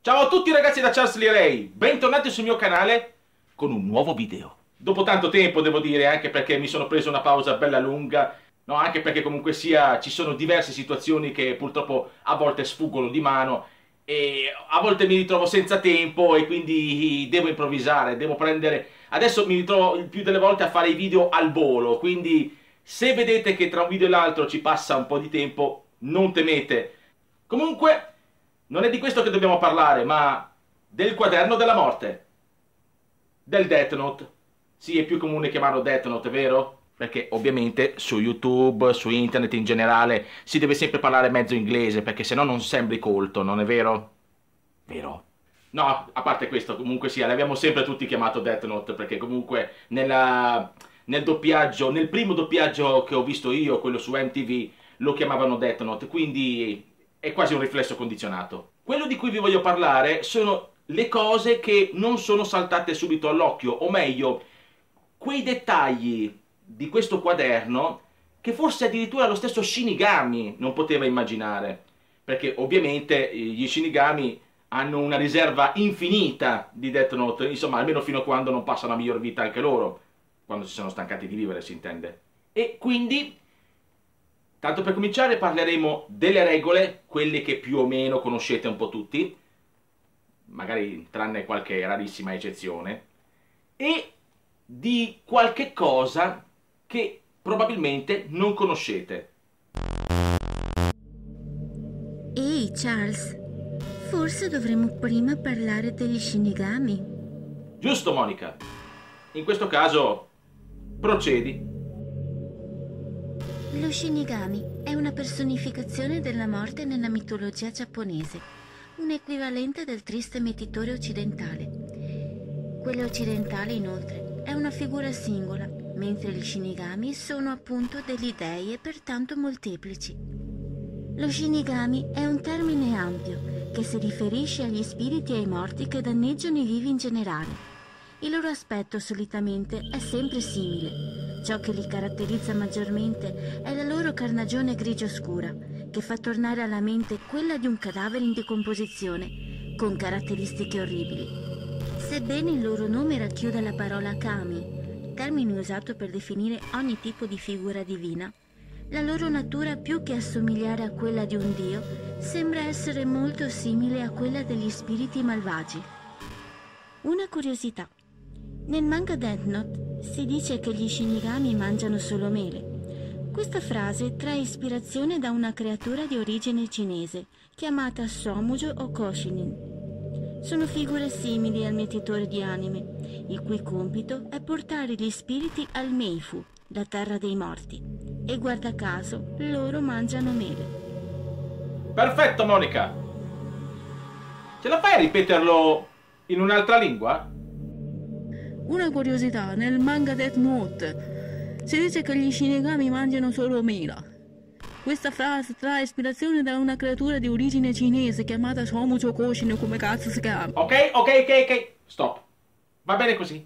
Ciao a tutti ragazzi da Charles Lee Ray, bentornati sul mio canale con un nuovo video. Dopo tanto tempo devo dire, anche perché mi sono preso una pausa bella lunga, no, anche perché comunque sia ci sono diverse situazioni che purtroppo a volte sfuggono di mano e a volte mi ritrovo senza tempo e quindi devo improvvisare, devo prendere... Adesso mi ritrovo il più delle volte a fare i video al volo, quindi se vedete che tra un video e l'altro ci passa un po' di tempo, non temete. Comunque, non è di questo che dobbiamo parlare, ma del quaderno della morte. Del Death Note. Sì, è più comune chiamarlo Death Note, vero? Perché ovviamente su YouTube, su internet in generale, si deve sempre parlare mezzo inglese, perché se no non sembri colto, non è vero? Vero? No, a parte questo, comunque sia, l'abbiamo sempre tutti chiamato Death Note, perché comunque nella, nel doppiaggio, nel primo doppiaggio che ho visto io, quello su MTV, lo chiamavano Death Note, quindi è quasi un riflesso condizionato. Quello di cui vi voglio parlare sono le cose che non sono saltate subito all'occhio, o meglio, quei dettagli di questo quaderno che forse addirittura lo stesso Shinigami non poteva immaginare. Perché ovviamente eh, gli Shinigami hanno una riserva infinita di Death Note, insomma, almeno fino a quando non passano a miglior vita anche loro, quando si sono stancati di vivere, si intende. E quindi Tanto per cominciare parleremo delle regole, quelle che più o meno conoscete un po' tutti, magari tranne qualche rarissima eccezione, e di qualche cosa che probabilmente non conoscete. Ehi Charles, forse dovremmo prima parlare degli Shinigami. Giusto Monica. In questo caso procedi. Lo Shinigami è una personificazione della morte nella mitologia giapponese, un equivalente del triste mietitore occidentale. Quello occidentale, inoltre, è una figura singola, mentre gli Shinigami sono appunto degli dei e pertanto molteplici. Lo Shinigami è un termine ampio che si riferisce agli spiriti e ai morti che danneggiano i vivi in generale. Il loro aspetto solitamente è sempre simile, Ciò che li caratterizza maggiormente è la loro carnagione grigio scura, che fa tornare alla mente quella di un cadavere in decomposizione, con caratteristiche orribili. Sebbene il loro nome racchiuda la parola kami, termine usato per definire ogni tipo di figura divina, la loro natura più che assomigliare a quella di un dio, sembra essere molto simile a quella degli spiriti malvagi. Una curiosità. Nel manga Death Note si dice che gli Shinigami mangiano solo mele. Questa frase trae ispirazione da una creatura di origine cinese chiamata Somujo o Koshinin. Sono figure simili al mietitore di anime, il cui compito è portare gli spiriti al Meifu, la terra dei morti. E guarda caso, loro mangiano mele. Perfetto, Monica! Ce la fai a ripeterlo in un'altra lingua? Una curiosità, nel manga Death Note si dice che gli Shinigami mangiano solo mela. Questa frase trae ispirazione da una creatura di origine cinese chiamata Somucho Koshino, come cazzo si chiama. Ok, ok, ok, ok, stop. Va bene così.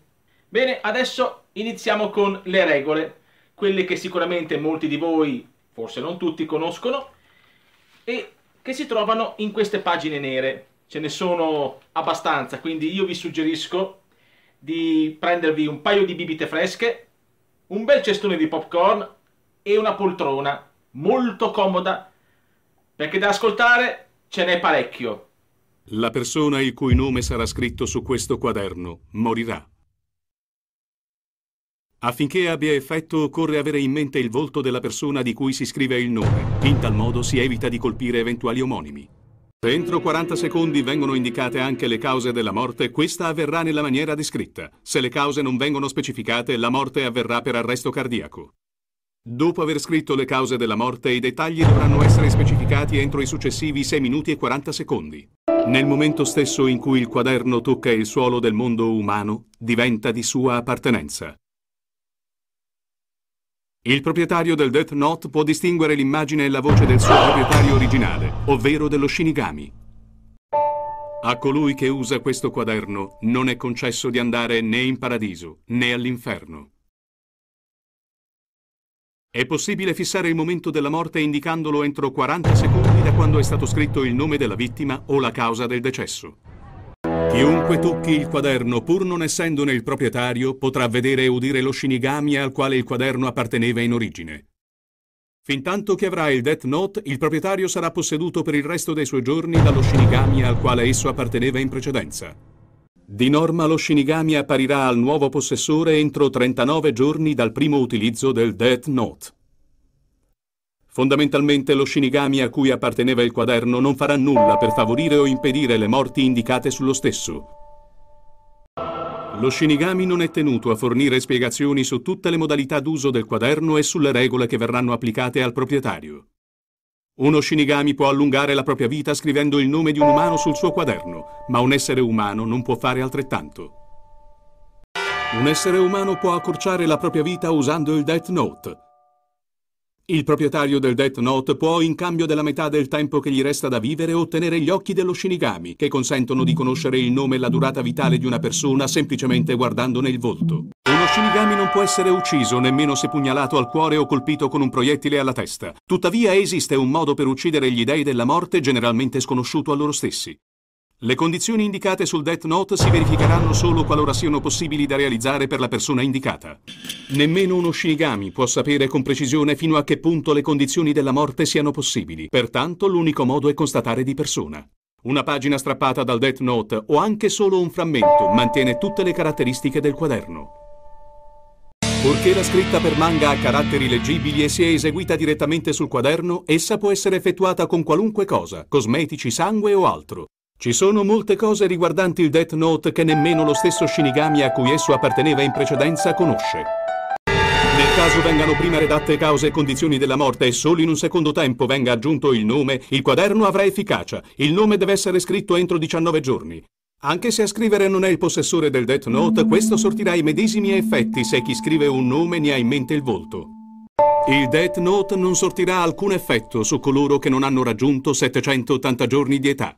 Bene, adesso iniziamo con le regole, quelle che sicuramente molti di voi, forse non tutti, conoscono e che si trovano in queste pagine nere. Ce ne sono abbastanza, quindi io vi suggerisco di prendervi un paio di bibite fresche, un bel cestone di popcorn e una poltrona molto comoda, perché da ascoltare ce n'è parecchio. La persona il cui nome sarà scritto su questo quaderno morirà. Affinché abbia effetto occorre avere in mente il volto della persona di cui si scrive il nome. In tal modo si evita di colpire eventuali omonimi. Se entro 40 secondi vengono indicate anche le cause della morte, questa avverrà nella maniera descritta. Se le cause non vengono specificate, la morte avverrà per arresto cardiaco. Dopo aver scritto le cause della morte, i dettagli dovranno essere specificati entro i successivi 6 minuti e 40 secondi. Nel momento stesso in cui il quaderno tocca il suolo del mondo umano, diventa di sua appartenenza. Il proprietario del Death Note può distinguere l'immagine e la voce del suo proprietario originale, ovvero dello Shinigami. A colui che usa questo quaderno non è concesso di andare né in paradiso né all'inferno. È possibile fissare il momento della morte indicandolo entro 40 secondi da quando è stato scritto il nome della vittima o la causa del decesso. Chiunque tocchi il quaderno, pur non essendone il proprietario, potrà vedere e udire lo shinigami al quale il quaderno apparteneva in origine. Fintanto che avrà il Death Note, il proprietario sarà posseduto per il resto dei suoi giorni dallo shinigami al quale esso apparteneva in precedenza. Di norma lo Shinigami apparirà al nuovo possessore entro 39 giorni dal primo utilizzo del Death Note. Fondamentalmente lo Shinigami a cui apparteneva il quaderno non farà nulla per favorire o impedire le morti indicate sullo stesso. Lo Shinigami non è tenuto a fornire spiegazioni su tutte le modalità d'uso del quaderno e sulle regole che verranno applicate al proprietario. Uno Shinigami può allungare la propria vita scrivendo il nome di un umano sul suo quaderno, ma un essere umano non può fare altrettanto. Un essere umano può accorciare la propria vita usando il Death Note. Il proprietario del Death Note può, in cambio della metà del tempo che gli resta da vivere, ottenere gli occhi dello Shinigami, che consentono di conoscere il nome e la durata vitale di una persona semplicemente guardandone il volto. Shinigami non può essere ucciso, nemmeno se pugnalato al cuore o colpito con un proiettile alla testa. Tuttavia esiste un modo per uccidere gli dei della morte generalmente sconosciuto a loro stessi. Le condizioni indicate sul Death Note si verificheranno solo qualora siano possibili da realizzare per la persona indicata. Nemmeno uno Shinigami può sapere con precisione fino a che punto le condizioni della morte siano possibili, pertanto l'unico modo è constatare di persona. Una pagina strappata dal Death Note o anche solo un frammento mantiene tutte le caratteristiche del quaderno. Purché la scritta per manga ha caratteri leggibili e sia eseguita direttamente sul quaderno, essa può essere effettuata con qualunque cosa, cosmetici, sangue o altro. Ci sono molte cose riguardanti il Death Note che nemmeno lo stesso Shinigami a cui esso apparteneva in precedenza conosce. Nel caso vengano prima redatte cause e condizioni della morte e solo in un secondo tempo venga aggiunto il nome, il quaderno avrà efficacia. Il nome deve essere scritto entro 19 giorni. Anche se a scrivere non è il possessore del Death Note, questo sortirà i medesimi effetti se chi scrive un nome ne ha in mente il volto. Il Death Note non sortirà alcun effetto su coloro che non hanno raggiunto 780 giorni di età.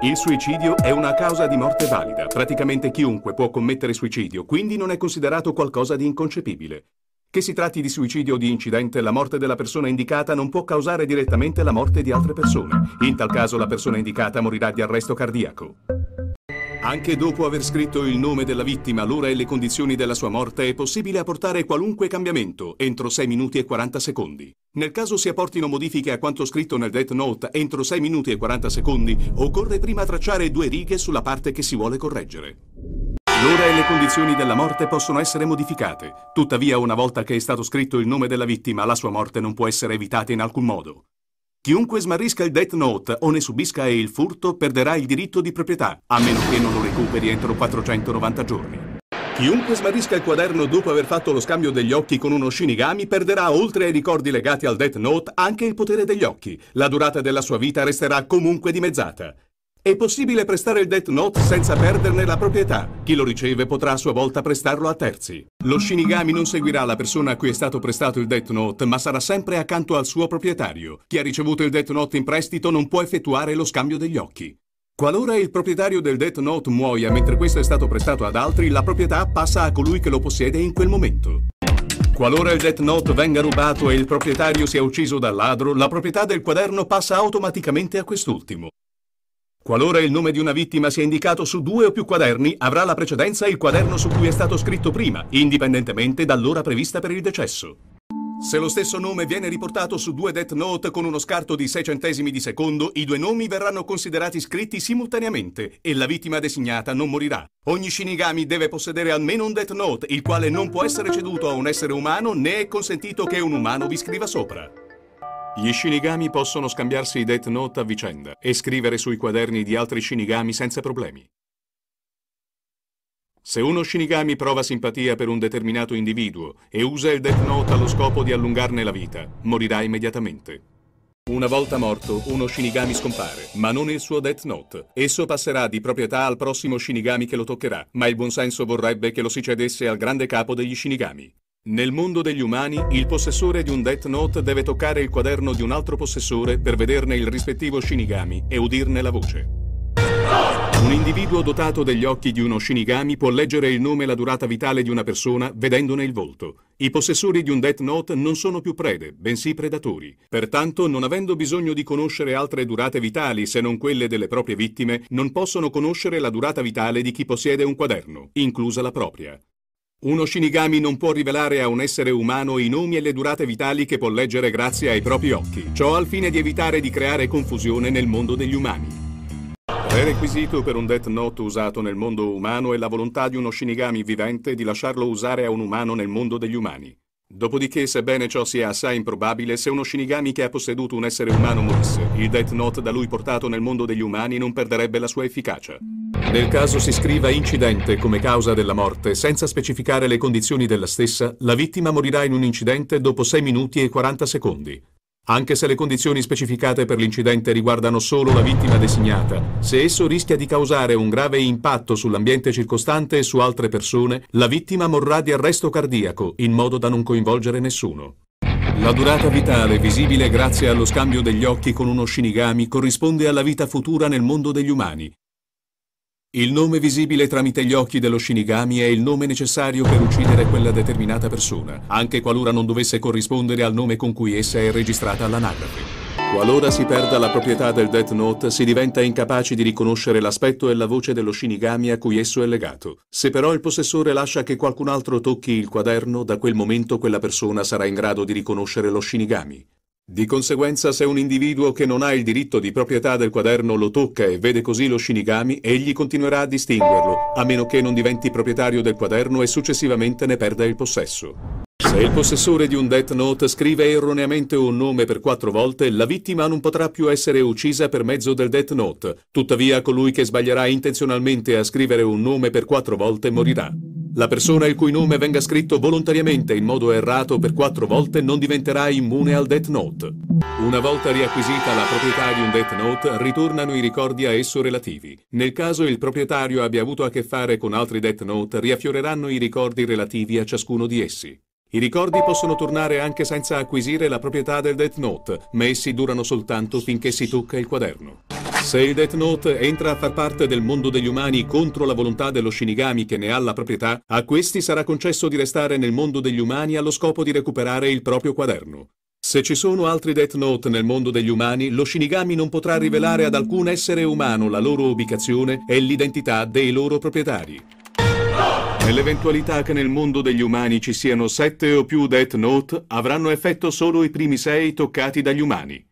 Il suicidio è una causa di morte valida. Praticamente chiunque può commettere suicidio, quindi non è considerato qualcosa di inconcepibile. Che si tratti di suicidio o di incidente, la morte della persona indicata non può causare direttamente la morte di altre persone. In tal caso la persona indicata morirà di arresto cardiaco. Anche dopo aver scritto il nome della vittima, l'ora e le condizioni della sua morte, è possibile apportare qualunque cambiamento entro 6 minuti e 40 secondi. Nel caso si apportino modifiche a quanto scritto nel Death Note entro 6 minuti e 40 secondi, occorre prima tracciare due righe sulla parte che si vuole correggere. L'ora e le condizioni della morte possono essere modificate. Tuttavia, una volta che è stato scritto il nome della vittima, la sua morte non può essere evitata in alcun modo. Chiunque smarrisca il Death Note o ne subisca il furto perderà il diritto di proprietà, a meno che non lo recuperi entro 490 giorni. Chiunque smarrisca il quaderno dopo aver fatto lo scambio degli occhi con uno Shinigami perderà, oltre ai ricordi legati al Death Note, anche il potere degli occhi. La durata della sua vita resterà comunque dimezzata. È possibile prestare il Death Note senza perderne la proprietà. Chi lo riceve potrà a sua volta prestarlo a terzi. Lo Shinigami non seguirà la persona a cui è stato prestato il Death Note, ma sarà sempre accanto al suo proprietario. Chi ha ricevuto il Death Note in prestito non può effettuare lo scambio degli occhi. Qualora il proprietario del Death Note muoia mentre questo è stato prestato ad altri, la proprietà passa a colui che lo possiede in quel momento. Qualora il Death Note venga rubato e il proprietario sia ucciso dal ladro, la proprietà del quaderno passa automaticamente a quest'ultimo. Qualora il nome di una vittima sia indicato su due o più quaderni, avrà la precedenza il quaderno su cui è stato scritto prima, indipendentemente dall'ora prevista per il decesso. Se lo stesso nome viene riportato su due Death Note con uno scarto di 6 centesimi di secondo, i due nomi verranno considerati scritti simultaneamente e la vittima designata non morirà. Ogni Shinigami deve possedere almeno un Death Note, il quale non può essere ceduto a un essere umano né è consentito che un umano vi scriva sopra. Gli Shinigami possono scambiarsi i Death Note a vicenda e scrivere sui quaderni di altri Shinigami senza problemi. Se uno Shinigami prova simpatia per un determinato individuo e usa il Death Note allo scopo di allungarne la vita, morirà immediatamente. Una volta morto, uno Shinigami scompare, ma non il suo Death Note. Esso passerà di proprietà al prossimo Shinigami che lo toccherà, ma il buonsenso vorrebbe che lo si cedesse al grande capo degli Shinigami. Nel mondo degli umani, il possessore di un Death Note deve toccare il quaderno di un altro possessore per vederne il rispettivo Shinigami e udirne la voce. Un individuo dotato degli occhi di uno Shinigami può leggere il nome e la durata vitale di una persona vedendone il volto. I possessori di un Death Note non sono più prede, bensì predatori. Pertanto, non avendo bisogno di conoscere altre durate vitali se non quelle delle proprie vittime, non possono conoscere la durata vitale di chi possiede un quaderno, inclusa la propria. Uno Shinigami non può rivelare a un essere umano i nomi e le durate vitali che può leggere grazie ai propri occhi, ciò al fine di evitare di creare confusione nel mondo degli umani. Prerequisito per un Death Note usato nel mondo umano è la volontà di uno Shinigami vivente di lasciarlo usare a un umano nel mondo degli umani. Dopodiché, sebbene ciò sia assai improbabile, se uno Shinigami che ha posseduto un essere umano morisse, il Death Note da lui portato nel mondo degli umani non perderebbe la sua efficacia. Nel caso si scriva incidente come causa della morte, senza specificare le condizioni della stessa, la vittima morirà in un incidente dopo 6 minuti e 40 secondi. Anche se le condizioni specificate per l'incidente riguardano solo la vittima designata, se esso rischia di causare un grave impatto sull'ambiente circostante e su altre persone, la vittima morrà di arresto cardiaco, in modo da non coinvolgere nessuno. La durata vitale, visibile grazie allo scambio degli occhi con uno Shinigami, corrisponde alla vita futura nel mondo degli umani, il nome visibile tramite gli occhi dello Shinigami è il nome necessario per uccidere quella determinata persona, anche qualora non dovesse corrispondere al nome con cui essa è registrata all'anagrafe. Qualora si perda la proprietà del Death Note, si diventa incapaci di riconoscere l'aspetto e la voce dello Shinigami a cui esso è legato. Se però il possessore lascia che qualcun altro tocchi il quaderno, da quel momento quella persona sarà in grado di riconoscere lo Shinigami. Di conseguenza, se un individuo che non ha il diritto di proprietà del quaderno lo tocca e vede così lo Shinigami, egli continuerà a distinguerlo, a meno che non diventi proprietario del quaderno e successivamente ne perda il possesso. Se il possessore di un Death Note scrive erroneamente un nome per quattro volte, la vittima non potrà più essere uccisa per mezzo del Death Note. Tuttavia, colui che sbaglierà intenzionalmente a scrivere un nome per quattro volte morirà. La persona il cui nome venga scritto volontariamente in modo errato per quattro volte non diventerà immune al Death Note. Una volta riacquisita la proprietà di un Death Note, ritornano i ricordi a esso relativi. Nel caso il proprietario abbia avuto a che fare con altri Death Note, riaffioreranno i ricordi relativi a ciascuno di essi. I ricordi possono tornare anche senza acquisire la proprietà del Death Note, ma essi durano soltanto finché si tocca il quaderno. Se il Death Note entra a far parte del mondo degli umani contro la volontà dello Shinigami che ne ha la proprietà, a questi sarà concesso di restare nel mondo degli umani allo scopo di recuperare il proprio quaderno. Se ci sono altri Death Note nel mondo degli umani, lo Shinigami non potrà rivelare ad alcun essere umano la loro ubicazione e l'identità dei loro proprietari. Nell'eventualità che nel mondo degli umani ci siano sette o più Death Note, avranno effetto solo i primi sei toccati dagli umani.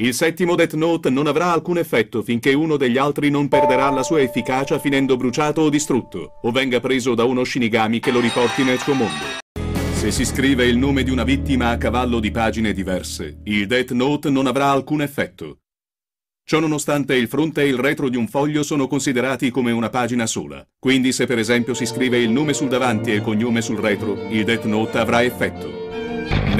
Il settimo Death Note non avrà alcun effetto finché uno degli altri non perderà la sua efficacia finendo bruciato o distrutto, o venga preso da uno Shinigami che lo riporti nel suo mondo. Se si scrive il nome di una vittima a cavallo di pagine diverse, il Death Note non avrà alcun effetto. Ciononostante il fronte e il retro di un foglio sono considerati come una pagina sola, quindi se per esempio si scrive il nome sul davanti e il cognome sul retro, il Death Note avrà effetto.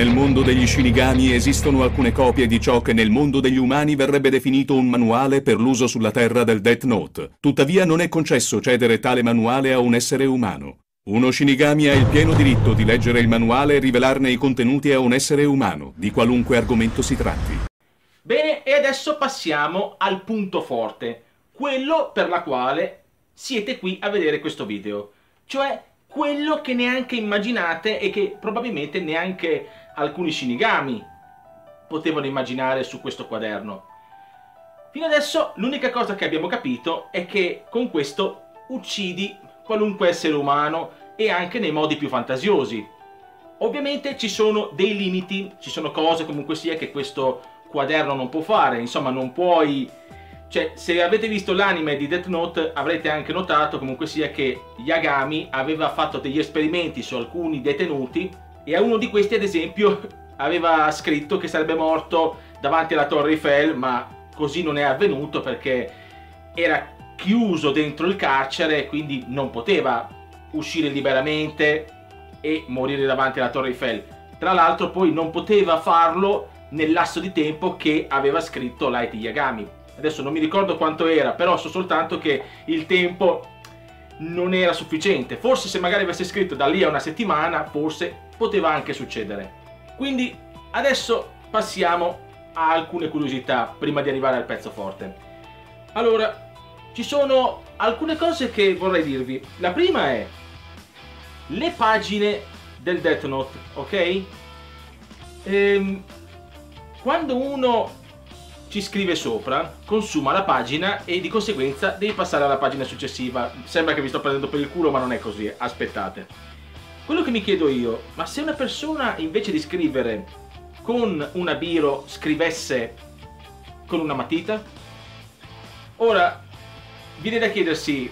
Nel mondo degli Shinigami esistono alcune copie di ciò che nel mondo degli umani verrebbe definito un manuale per l'uso sulla Terra del Death Note. Tuttavia non è concesso cedere tale manuale a un essere umano. Uno Shinigami ha il pieno diritto di leggere il manuale e rivelarne i contenuti a un essere umano, di qualunque argomento si tratti. Bene, e adesso passiamo al punto forte, quello per la quale siete qui a vedere questo video, cioè quello che neanche immaginate e che probabilmente neanche alcuni Shinigami potevano immaginare su questo quaderno. Fino adesso l'unica cosa che abbiamo capito è che con questo uccidi qualunque essere umano e anche nei modi più fantasiosi. Ovviamente ci sono dei limiti, ci sono cose comunque sia che questo quaderno non può fare, insomma non puoi cioè, se avete visto l'anime di Death Note avrete anche notato comunque sia che Yagami aveva fatto degli esperimenti su alcuni detenuti e a uno di questi ad esempio aveva scritto che sarebbe morto davanti alla Torre Eiffel, ma così non è avvenuto perché era chiuso dentro il carcere, quindi non poteva uscire liberamente e morire davanti alla Torre Eiffel. Tra l'altro poi non poteva farlo nel lasso di tempo che aveva scritto Light Yagami adesso non mi ricordo quanto era, però so soltanto che il tempo non era sufficiente. Forse se magari avesse scritto da lì a una settimana, forse poteva anche succedere. Quindi adesso passiamo a alcune curiosità prima di arrivare al pezzo forte. Allora, ci sono alcune cose che vorrei dirvi. La prima è le pagine del Death Note, ok? Ehm, quando uno ci scrive sopra, consuma la pagina e di conseguenza devi passare alla pagina successiva. Sembra che vi sto prendendo per il culo, ma non è così, aspettate. Quello che mi chiedo io, ma se una persona invece di scrivere con una biro scrivesse con una matita? Ora, viene da chiedersi,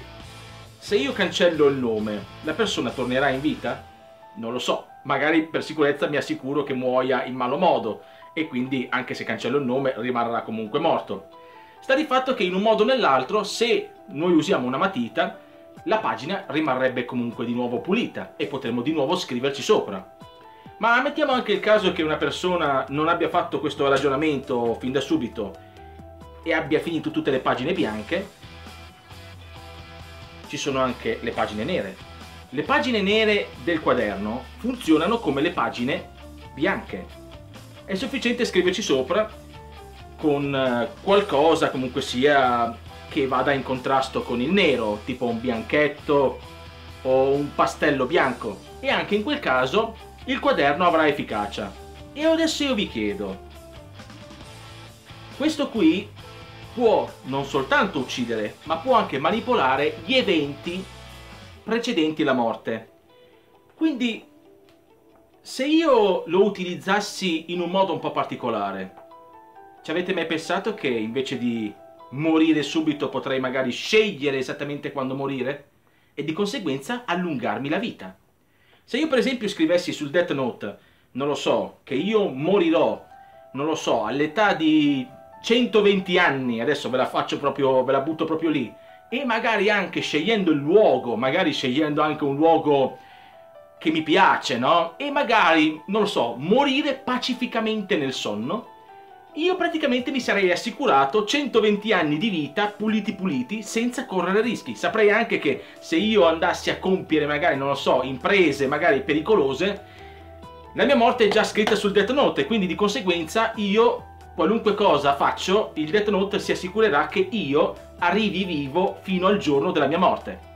se io cancello il nome, la persona tornerà in vita? Non lo so, magari per sicurezza mi assicuro che muoia in malo modo e quindi anche se cancello il nome rimarrà comunque morto. Sta di fatto che in un modo o nell'altro, se noi usiamo una matita, la pagina rimarrebbe comunque di nuovo pulita e potremmo di nuovo scriverci sopra. Ma mettiamo anche il caso che una persona non abbia fatto questo ragionamento fin da subito e abbia finito tutte le pagine bianche, ci sono anche le pagine nere. Le pagine nere del quaderno funzionano come le pagine bianche. È sufficiente scriverci sopra con eh, qualcosa comunque sia che vada in contrasto con il nero, tipo un bianchetto o un pastello bianco. E anche in quel caso il quaderno avrà efficacia. E adesso io vi chiedo, questo qui può non soltanto uccidere, ma può anche manipolare gli eventi precedenti la morte. Quindi, se io lo utilizzassi in un modo un po' particolare, ci avete mai pensato che invece di morire subito potrei magari scegliere esattamente quando morire? E di conseguenza allungarmi la vita? Se io per esempio scrivessi sul Death Note, non lo so, che io morirò, non lo so, all'età di 120 anni, adesso ve la faccio proprio, ve la butto proprio lì, e magari anche scegliendo il luogo, magari scegliendo anche un luogo che mi piace, no? E magari, non lo so, morire pacificamente nel sonno, io praticamente mi sarei assicurato 120 anni di vita puliti puliti senza correre rischi. Saprei anche che se io andassi a compiere magari, non lo so, imprese magari pericolose, la mia morte è già scritta sul Death Note quindi di conseguenza io qualunque cosa faccio, il Death Note si assicurerà che io arrivi vivo fino al giorno della mia morte.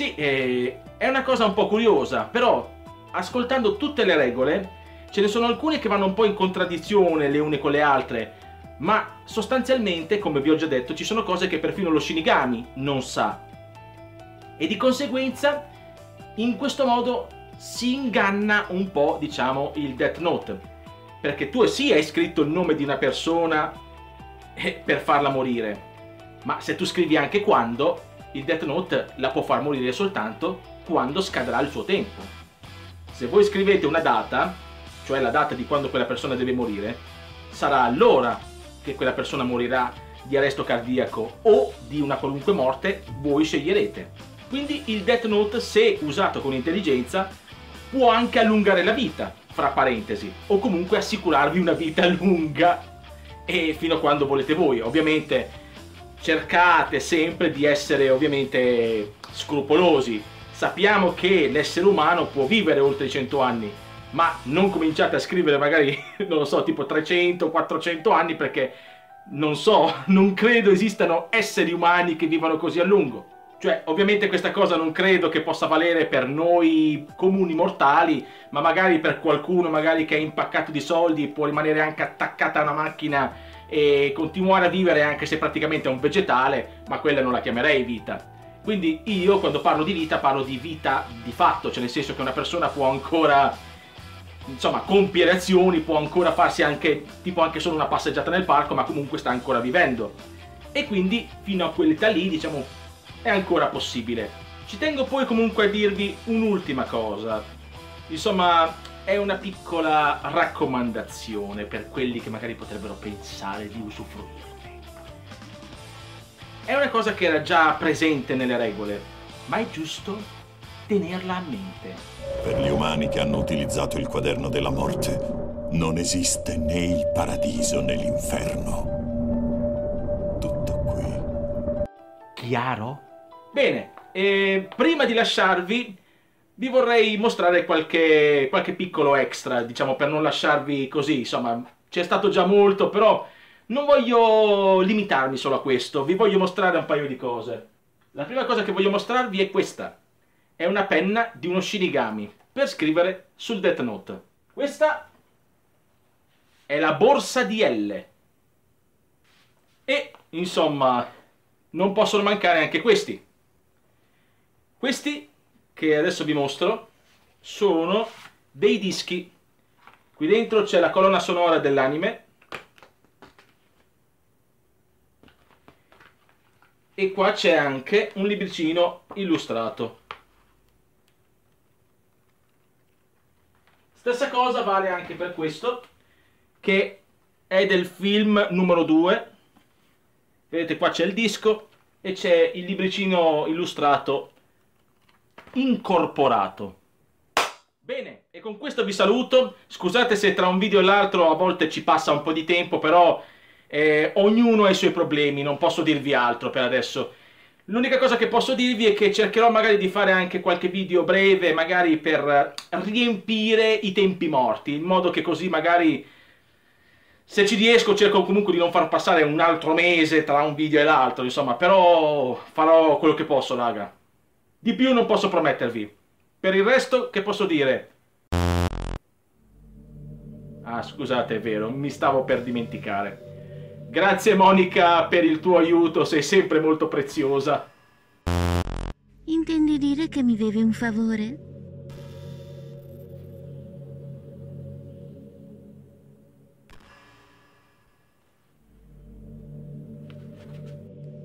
Sì, eh, è una cosa un po' curiosa, però ascoltando tutte le regole, ce ne sono alcune che vanno un po' in contraddizione le une con le altre, ma sostanzialmente, come vi ho già detto, ci sono cose che perfino lo Shinigami non sa. E di conseguenza, in questo modo si inganna un po', diciamo, il Death Note perché tu sì hai scritto il nome di una persona eh, per farla morire, ma se tu scrivi anche quando, il Death Note la può far morire soltanto quando scadrà il suo tempo. Se voi scrivete una data, cioè la data di quando quella persona deve morire, sarà allora che quella persona morirà di arresto cardiaco o di una qualunque morte, voi sceglierete. Quindi il Death Note, se usato con intelligenza, può anche allungare la vita, fra parentesi, o comunque assicurarvi una vita lunga e fino a quando volete voi. Ovviamente cercate sempre di essere ovviamente scrupolosi. Sappiamo che l'essere umano può vivere oltre i 100 anni, ma non cominciate a scrivere magari, non lo so, tipo 300, 400 anni perché non so, non credo esistano esseri umani che vivano così a lungo. Cioè, ovviamente questa cosa non credo che possa valere per noi comuni mortali, ma magari per qualcuno magari che è impaccato di soldi può rimanere anche attaccata a una macchina e continuare a vivere anche se praticamente è un vegetale, ma quella non la chiamerei vita. Quindi io quando parlo di vita parlo di vita di fatto, cioè nel senso che una persona può ancora insomma compiere azioni, può ancora farsi anche tipo anche solo una passeggiata nel parco, ma comunque sta ancora vivendo. E quindi fino a quell'età lì, diciamo, è ancora possibile. Ci tengo poi comunque a dirvi un'ultima cosa. Insomma, è una piccola raccomandazione per quelli che magari potrebbero pensare di usufruirne. È una cosa che era già presente nelle regole, ma è giusto tenerla a mente. Per gli umani che hanno utilizzato il quaderno della morte, non esiste né il paradiso né l'inferno. Tutto qui. Chiaro? Bene, eh, prima di lasciarvi vi vorrei mostrare qualche, qualche piccolo extra, diciamo, per non lasciarvi così, insomma, c'è stato già molto, però non voglio limitarmi solo a questo, vi voglio mostrare un paio di cose. La prima cosa che voglio mostrarvi è questa. È una penna di uno Shinigami per scrivere sul Death Note. Questa è la borsa di L. E, insomma, non possono mancare anche questi. Questi, che adesso vi mostro, sono dei dischi. Qui dentro c'è la colonna sonora dell'anime. E qua c'è anche un libricino illustrato. Stessa cosa vale anche per questo, che è del film numero 2. Vedete qua c'è il disco e c'è il libricino illustrato incorporato. Bene, e con questo vi saluto. Scusate se tra un video e l'altro a volte ci passa un po' di tempo, però eh, ognuno ha i suoi problemi, non posso dirvi altro per adesso. L'unica cosa che posso dirvi è che cercherò magari di fare anche qualche video breve, magari per riempire i tempi morti, in modo che così magari se ci riesco cerco comunque di non far passare un altro mese tra un video e l'altro, insomma, però farò quello che posso, raga. Di più non posso promettervi. Per il resto, che posso dire? Ah, scusate, è vero, mi stavo per dimenticare. Grazie Monica per il tuo aiuto, sei sempre molto preziosa. Intendi dire che mi devi un favore?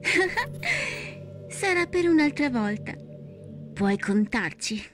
Sarà per un'altra volta. Puoi contarci.